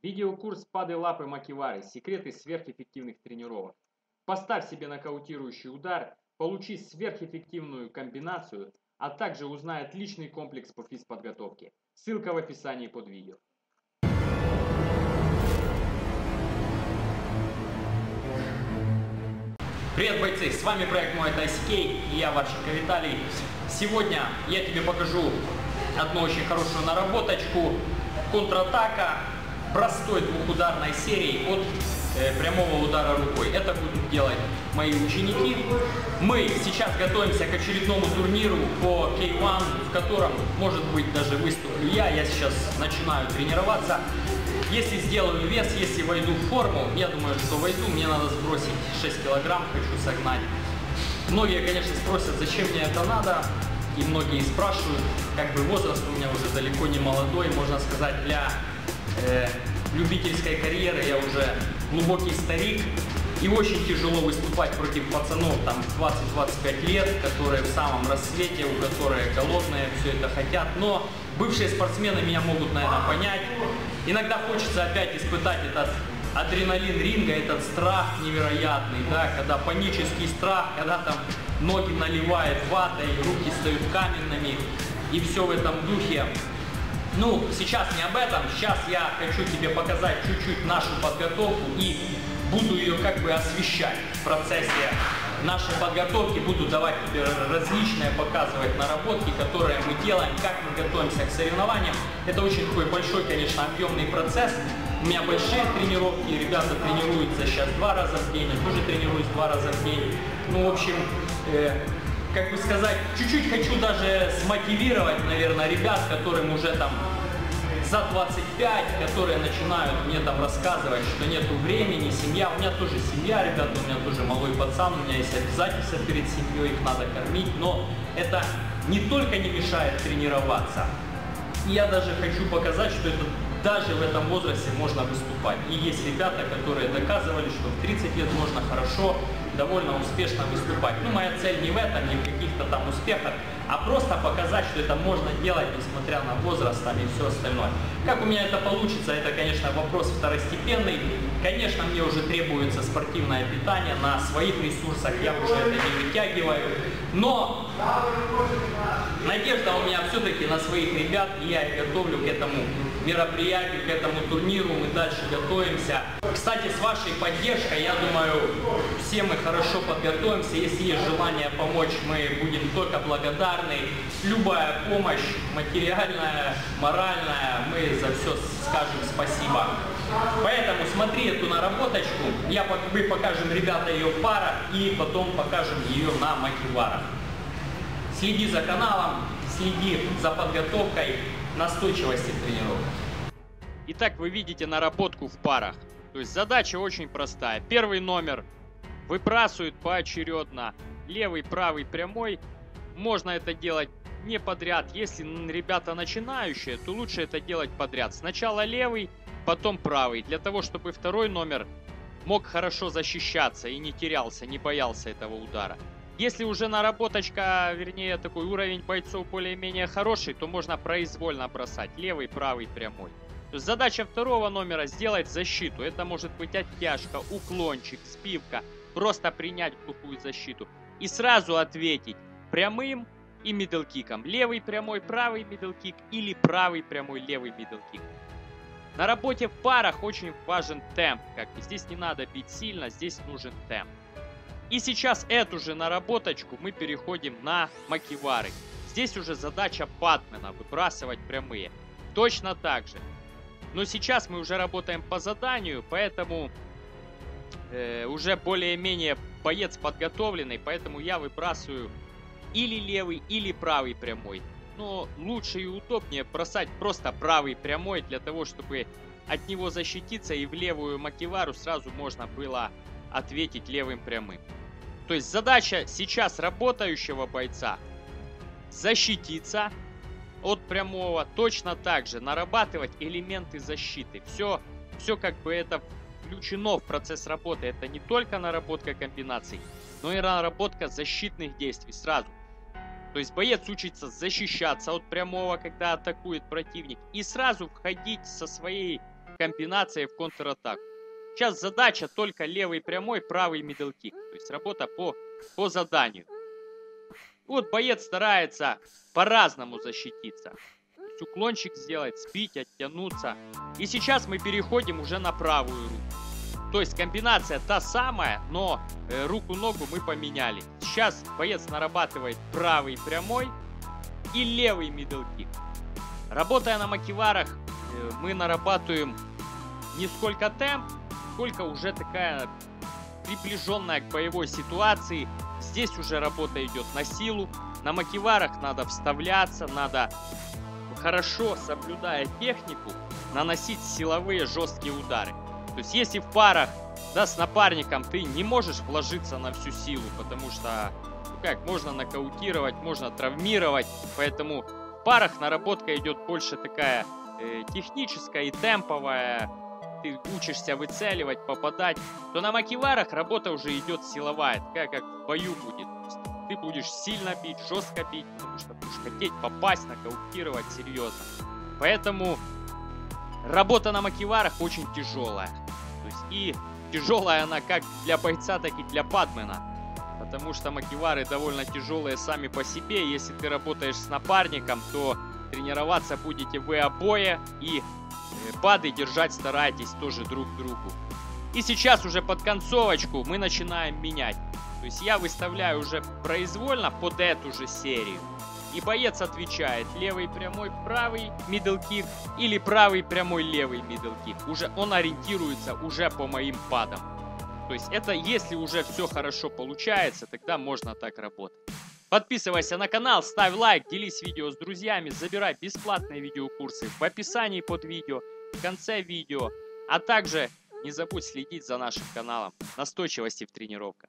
Видеокурс «Пады лапы Макивары. Секреты сверхэффективных тренировок». Поставь себе нокаутирующий удар, получи сверхэффективную комбинацию, а также узнай отличный комплекс по физподготовке. Ссылка в описании под видео. Привет, бойцы! С вами проект Мой ICK и я, Варченко Виталий. Сегодня я тебе покажу одну очень хорошую наработочку. Контратака простой двухударной серии от э, прямого удара рукой. Это будут делать мои ученики. Мы сейчас готовимся к очередному турниру по K1, в котором, может быть, даже выступлю я. Я сейчас начинаю тренироваться. Если сделаю вес, если войду в форму, я думаю, что войду, мне надо сбросить 6 килограмм, хочу согнать. Многие, конечно, спросят, зачем мне это надо, и многие спрашивают, как бы возраст у меня уже далеко не молодой, можно сказать, для э, любительской карьеры я уже глубокий старик, и очень тяжело выступать против пацанов там 20-25 лет, которые в самом рассвете, у которых голодные, все это хотят. Но бывшие спортсмены меня могут, наверное, понять. Иногда хочется опять испытать этот адреналин ринга, этот страх невероятный, да, когда панический страх, когда там ноги наливает ватой, руки стают каменными, и все в этом духе. Ну, сейчас не об этом, сейчас я хочу тебе показать чуть-чуть нашу подготовку и буду ее как бы освещать в процессе нашей подготовки, буду давать тебе различные, показывать наработки, которые мы делаем, как мы готовимся к соревнованиям. Это очень такой большой, конечно, объемный процесс. У меня большие тренировки, ребята тренируются сейчас два раза в день, я тоже тренируюсь два раза в день. Ну, в общем, э, как бы сказать, чуть-чуть хочу даже смотивировать, наверное, ребят, которым уже там за 25, которые начинают мне там рассказывать, что нету времени, семья. У меня тоже семья, ребята, у меня тоже малой пацан, у меня есть обязательства перед семьей, их надо кормить, но это не только не мешает тренироваться, я даже хочу показать, что это даже в этом возрасте можно выступать. И есть ребята, которые доказывали, что в 30 лет можно хорошо, довольно успешно выступать. Ну, моя цель не в этом, не в каких-то там успехах, а просто показать, что это можно делать, несмотря на возраст там, и все остальное. Как у меня это получится, это, конечно, вопрос второстепенный. Конечно, мне уже требуется спортивное питание на своих ресурсах, я уже это не вытягиваю. Но надежда у меня все-таки на своих ребят, и я готовлю к этому мероприятию, к этому турниру. Мы дальше готовимся. Кстати, с вашей поддержкой, я думаю, все мы хорошо подготовимся. Если есть желание помочь, мы будем только благодарны. Любая помощь, материальная, моральная, мы за все скажем спасибо. Поэтому смотри эту наработочку, я, мы покажем ребята ее в парах и потом покажем ее на мотиварах. Следи за каналом, следи за подготовкой, настойчивости тренировок. Итак, вы видите наработку в парах. То есть задача очень простая. Первый номер выбрасывают поочередно левый, правый, прямой. Можно это делать не подряд. Если ребята начинающие, то лучше это делать подряд. Сначала левый, потом правый. Для того, чтобы второй номер мог хорошо защищаться и не терялся, не боялся этого удара. Если уже наработочка, вернее такой уровень бойцов более-менее хороший, то можно произвольно бросать левый, правый, прямой. Задача второго номера сделать защиту. Это может быть оттяжка, уклончик, спивка. Просто принять глухую защиту. И сразу ответить прямым и мидлкиком. Левый прямой, правый мидлкик или правый прямой, левый мидлкик. На работе в парах очень важен темп. Как бы здесь не надо бить сильно, здесь нужен темп. И сейчас эту же наработочку мы переходим на макивары. Здесь уже задача патмена выбрасывать прямые. Точно так же. Но сейчас мы уже работаем по заданию, поэтому э, уже более-менее боец подготовленный, поэтому я выбрасываю или левый, или правый прямой. Но лучше и удобнее бросать просто правый прямой, для того, чтобы от него защититься и в левую макивару сразу можно было ответить левым прямым. То есть задача сейчас работающего бойца защититься от прямого, точно так же нарабатывать элементы защиты. Все, все как бы это включено в процесс работы. Это не только наработка комбинаций, но и наработка защитных действий сразу. То есть боец учится защищаться от прямого, когда атакует противник, и сразу входить со своей комбинацией в контратаку. Сейчас задача только левый прямой, правый middle. То есть работа по, по заданию. Вот боец старается по-разному защититься. То есть уклончик сделать, сбить, оттянуться. И сейчас мы переходим уже на правую руку. То есть комбинация та самая, но э, руку-ногу мы поменяли. Сейчас боец нарабатывает правый прямой и левый middle. Работая на макиварах, э, мы нарабатываем не сколько темп, сколько уже такая приближенная к боевой ситуации. Здесь уже работа идет на силу. На макиварах надо вставляться, надо хорошо, соблюдая технику, наносить силовые жесткие удары. То есть если в парах да, с напарником ты не можешь вложиться на всю силу, потому что ну как, можно нокаутировать, можно травмировать, поэтому в парах наработка идет больше такая э, техническая и темповая, ты учишься выцеливать, попадать, то на макиварах работа уже идет силовая, такая как в бою будет. Ты будешь сильно бить, жестко бить, потому что будешь хотеть попасть, нокаутировать серьезно. Поэтому работа на макиварах очень тяжелая. То есть и тяжелая она как для бойца, так и для падмена. Потому что макивары довольно тяжелые сами по себе. Если ты работаешь с напарником, то тренироваться будете вы обои. И э, пады держать старайтесь тоже друг другу. И сейчас уже под концовочку мы начинаем менять. То есть я выставляю уже произвольно под эту же серию. И боец отвечает левый прямой правый middle kick или правый прямой левый middle kick. Уже он ориентируется уже по моим падам. То есть это если уже все хорошо получается, тогда можно так работать. Подписывайся на канал, ставь лайк, делись видео с друзьями, забирай бесплатные видеокурсы в описании под видео, в конце видео. А также не забудь следить за нашим каналом. Настойчивости в тренировках.